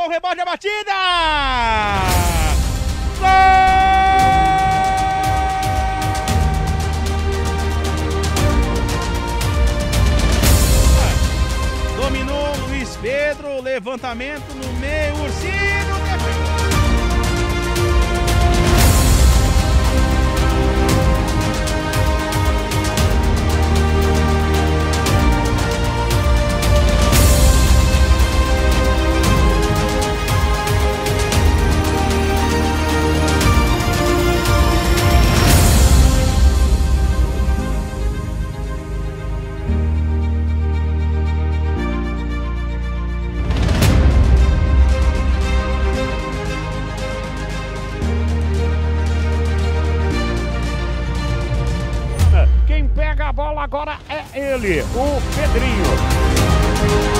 o rebote da batida! Gol! Dominou Luiz Pedro, levantamento no meio, Ursino, ele, o Pedrinho.